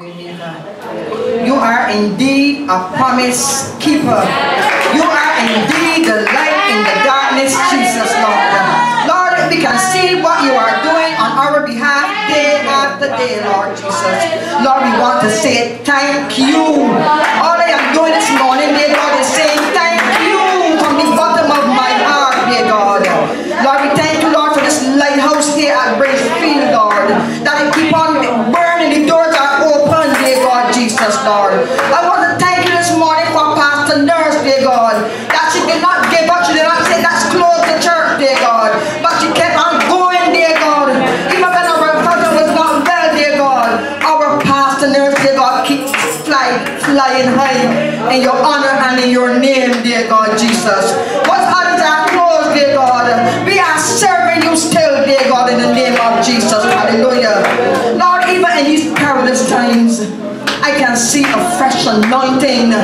You are indeed a promise keeper. You are indeed the light in the darkness, Jesus, Lord. Lord, we can see what you are doing on our behalf day after day, Lord Jesus. Lord, we want to say thank you. Flying high in your honor and in your name, dear God, Jesus. What others are closed, dear God, we are serving you still, dear God, in the name of Jesus. Hallelujah. Lord, even in these perilous times, I can see a fresh anointing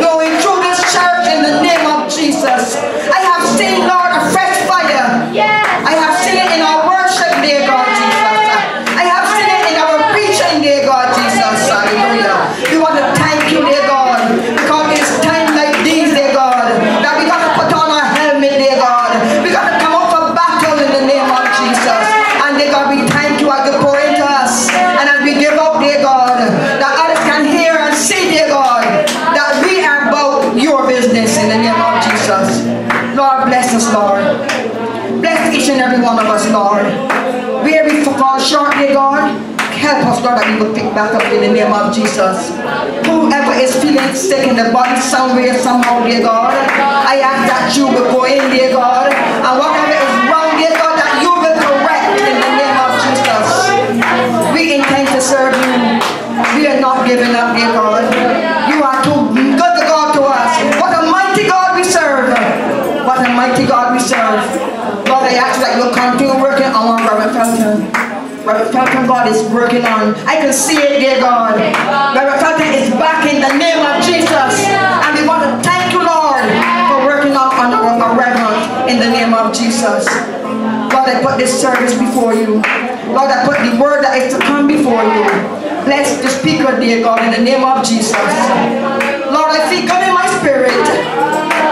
going through this church in the name of Jesus. I have seen, Lord, a fresh Lord, bless us, Lord. Bless each and every one of us, Lord. Where we fall short, dear God, help us, Lord, that we will pick back up in the name of Jesus. Whoever is feeling sick in the body somewhere, somehow, dear God, I ask that you will go in, dear God, and whatever is wrong, dear God, that you will correct in the name of Jesus. We intend to serve you. We are not giving up, dear God. Reverend Felton. Reverend Felton, God is working on. I can see it, dear God. Reverend Felton is back in the name of Jesus. And we want to thank you, Lord, for working on, on our, Reverend in the name of Jesus. Lord, I put this service before you. Lord, I put the word that is to come before you. Bless the speaker, dear God, in the name of Jesus. Lord, I feel good in my spirit.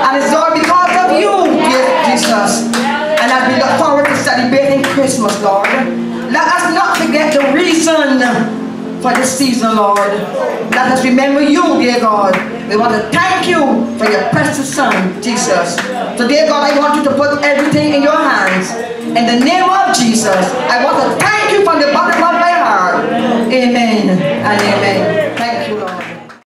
And it's all because of you, dear Jesus. And as we look forward to celebrating Christmas, Lord, let us not forget the reason for this season, Lord. Let us remember you, dear God. We want to thank you for your precious son, Jesus. So, dear God, I want you to put everything in your hands. In the name of Jesus, I want to thank you from the bottom of my heart. Amen and amen.